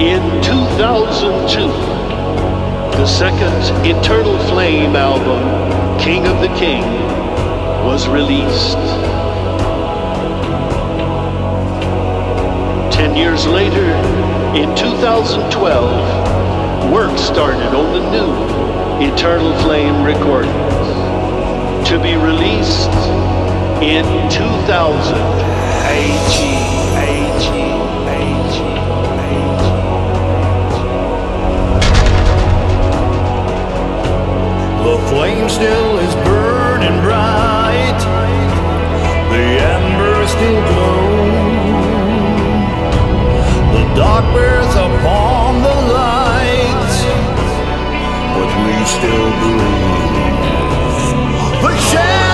In 2002, the second Eternal Flame album, King of the King, was released. Ten years later, in 2012, work started on the new Eternal Flame recordings to be released in 2000. Still is burning bright. The ember still glows. The dark bears upon the light, but we still believe. The shadow.